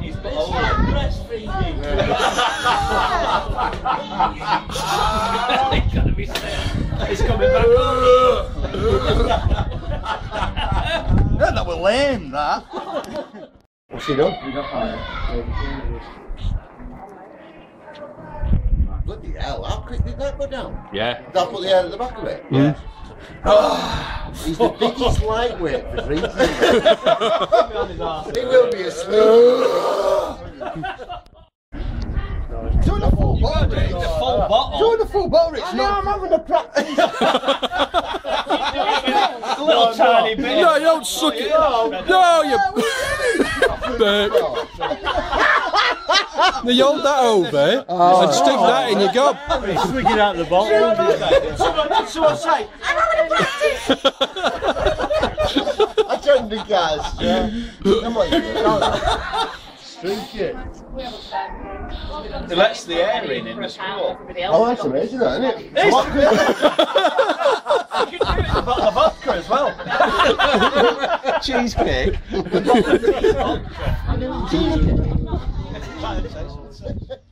He's got all breastfeeding. He's gonna be sick. He's coming back. Yeah, that was lame, that. What's he done? Bloody hell, how quick did that go down? Yeah. Did I put the air at the back of it? Yeah. Ah, he's the biggest lightweight for drinking. it will be a smooth. Doing a full bottle, Rich. The full bottle. Doing a full bottle, Rich. I know, No, I'm having a practice. A little tiny bit. No, you don't suck it. No, you. Burke. Now you hold that over eh? oh. and stick that in your gob. Swigging out the bottle. Someone, someone say, I turned the gas. Yeah. Come on, no. Streak it. it lets the air in in the school. Oh, that's amazing, that, isn't it? You can do it in a vodka as well. Cheesecake. Cheesecake. Five, six, seven.